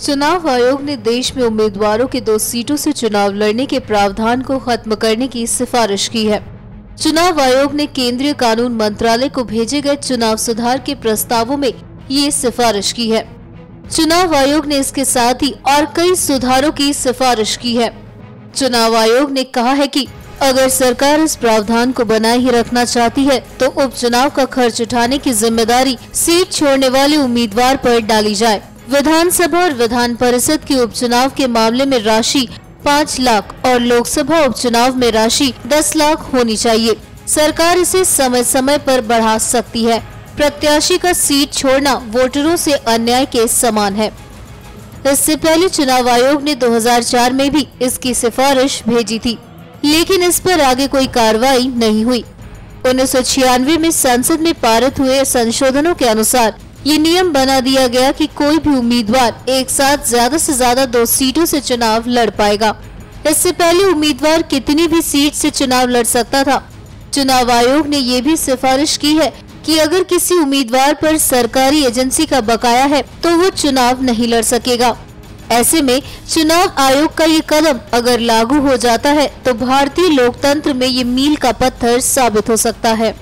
चुनाव आयोग ने देश में उम्मीदवारों के दो सीटों से चुनाव लड़ने के प्रावधान को खत्म करने की सिफारिश की है। चुनाव आयोग ने केंद्रीय कानून मंत्रालय को भेजे गए चुनाव सुधार के प्रस्तावों में ये सिफारिश की है। चुनाव आयोग ने इसके साथ ही और कई सुधारों की सिफारिश की है। चुनाव आयोग ने कहा है कि अगर सरकार इस प्रावधान को बनाए ही रखना चाहती है तो उपचुनाव का खर्च उठाने की ज़िम्मेदारी सीट छोड़ने वाले उम्मीदवार पर डाली जाए। विधानसभा और विधान परिषद के उपचुनाव के मामले में राशि पाँच लाख और लोकसभा उपचुनाव में राशि दस लाख होनी चाहिए। सरकार इसे समय समय पर बढ़ा सकती है। प्रत्याशी का सीट छोड़ना वोटरों से अन्याय के समान है। इससे पहले चुनाव आयोग ने 2004 में भी इसकी सिफारिश भेजी थी, लेकिन इस पर आगे कोई कार्रवाई नहीं हुई। उन्नीस सौ छियानवे में संसद में पारित हुए संशोधनों के अनुसार ये नियम बना दिया गया कि कोई भी उम्मीदवार एक साथ ज़्यादा से ज़्यादा दो सीटों से चुनाव लड़ पाएगा। इससे पहले उम्मीदवार कितनी भी सीट से चुनाव लड़ सकता था। चुनाव आयोग ने ये भी सिफारिश की है कि अगर किसी उम्मीदवार पर सरकारी एजेंसी का बकाया है तो वो चुनाव नहीं लड़ सकेगा। ऐसे में चुनाव आयोग का ये कदम अगर लागू हो जाता है तो भारतीय लोकतंत्र में ये मील का पत्थर साबित हो सकता है।